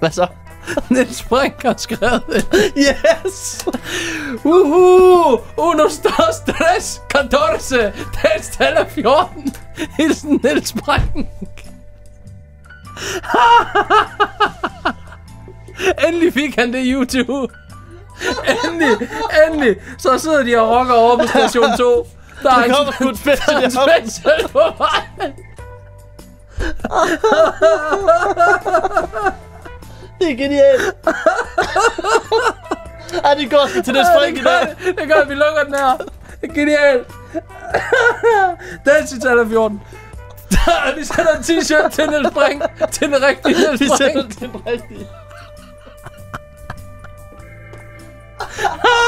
Hvad så? Niels Brink har skrevet. Yes! Uhu! Uno dos, tres, 14, talstal 14. Hilsen Niels Brink. Endelig fik han det YouTube. Endelig, endelig. Så sidder de og rocker over på station 2. Der er en op. special på vej. Det er genialt. Ej, det går til det spring i dag. Det, gør, vi lukker den her. Det er genialt. Dansk tal 14. Der, vi sender en t-shirt til Niels Brink. Til den rigtige Niels Vi sender Brink. til den rigtige.